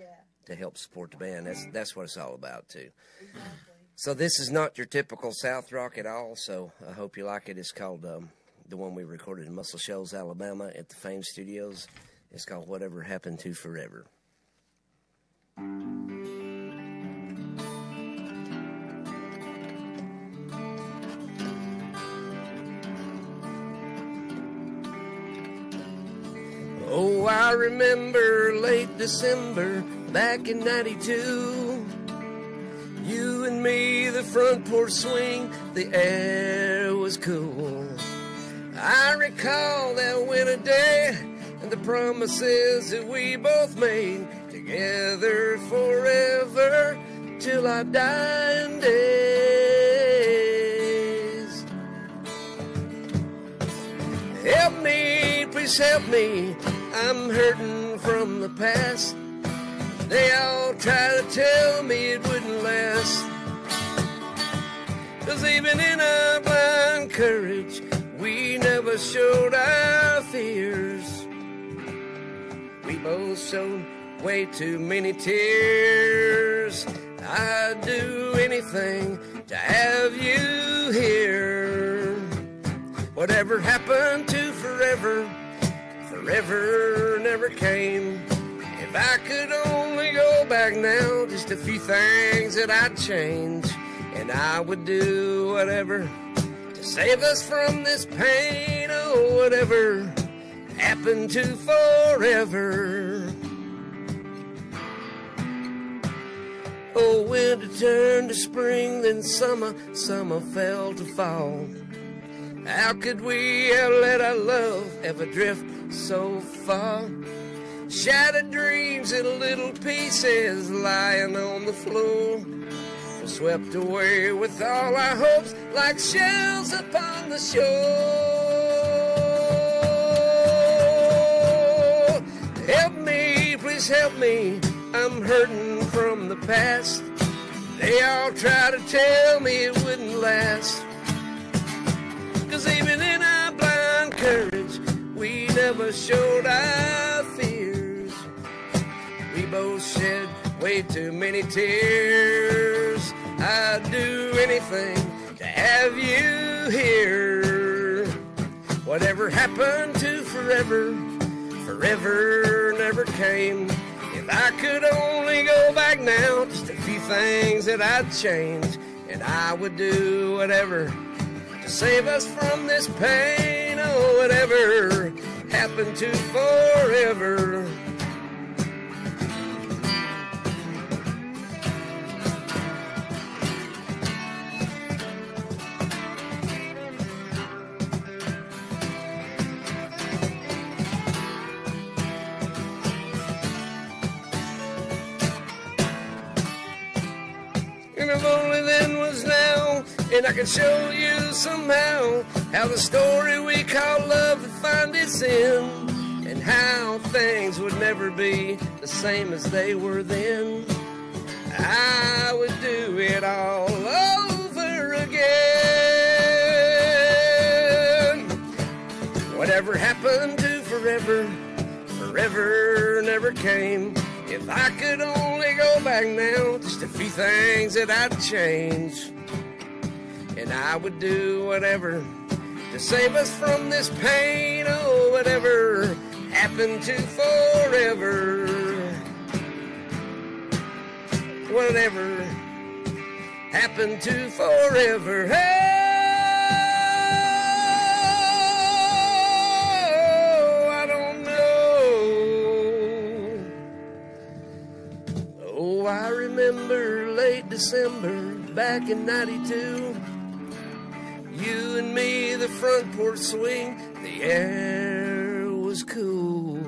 Yeah. to help support the band. That's that's what it's all about too. Exactly. So this is not your typical South rock at all. So I hope you like it. It's called um, the one we recorded in Muscle Shoals, Alabama, at the Fame Studios. It's called Whatever Happened to Forever. Oh, I remember late December back in 92. You and me, the front porch swing, the air was cool. I recall that winter day and the promises that we both made together forever till our dying days. Help me, please help me. I'm hurting from the past. They all try to tell me it wouldn't last. Cause even in our blind courage, we never showed our fears. We both showed way too many tears. I'd do anything to have you here. Whatever happened to forever, forever never came. If I could only go back now, just a few things that I'd change, and I would do whatever to save us from this pain. Oh, whatever happened to forever. Oh, winter turned to spring, then summer, summer fell to fall. How could we have let our love ever drift so far? Shattered dreams in little pieces lying on the floor. Were swept away with all our hopes like shells upon the shore. Help me, please help me. I'm hurting from the past. They all try to tell me it wouldn't last. Even in our blind courage, we never showed our fears. We both shed way too many tears. I'd do anything to have you here. Whatever happened to forever, forever never came. If I could only go back now, just a few things that I'd change, and I would do whatever save us from this pain. Oh, whatever happened to forever. And I could show you somehow how the story we call love would find its end, and how things would never be the same as they were then. I would do it all over again. Whatever happened to forever, forever never came. If I could only go back now, just a few things that I'd change. And I would do whatever to save us from this pain. Oh, whatever happened to forever. Whatever happened to forever. Oh, I don't know. Oh, I remember late December back in 92. Me, the front porch swing, the air was cool.